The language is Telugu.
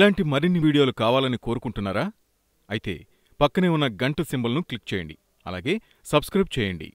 ఇలాంటి మరిన్ని వీడియోలు కావాలని కోరుకుంటున్నారా? అయితే పక్కనే ఉన్న గంట సింబల్ను క్లిక్ చేయండి. అలాగే సబ్స్క్రైబ్ చేయండి.